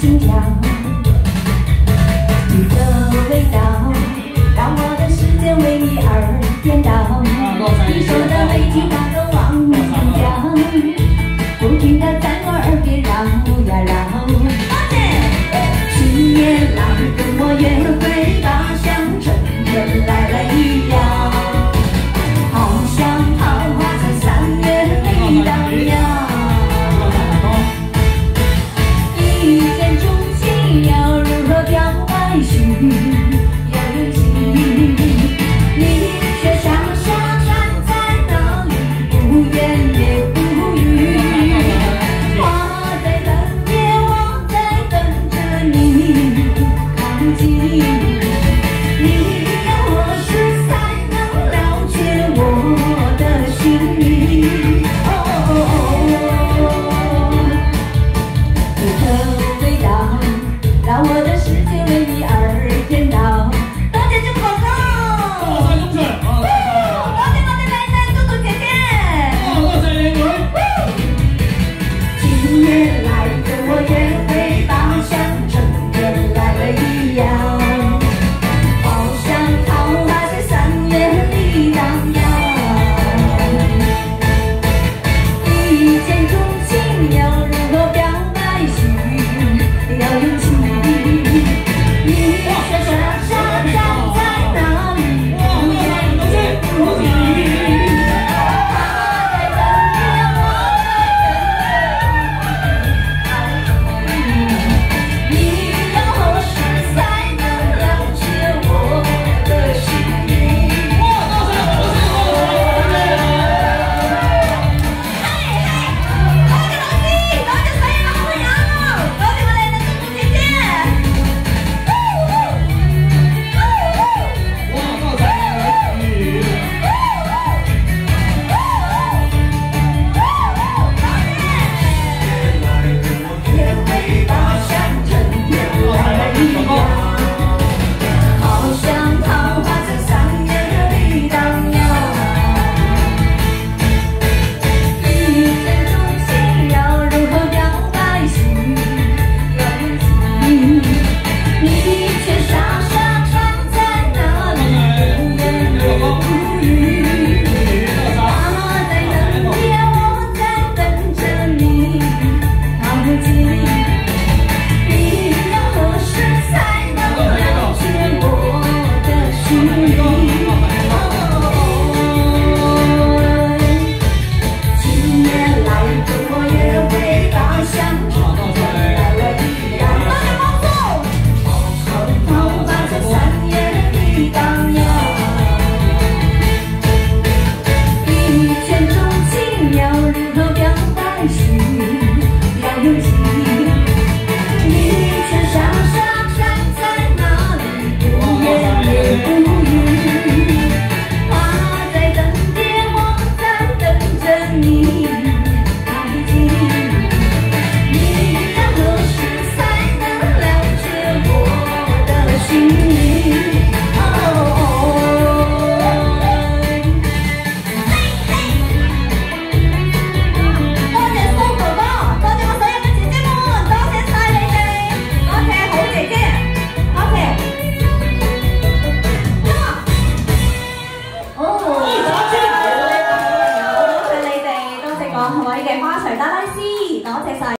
心跳。你的味道让我的世界为你而颠倒。你说的每句话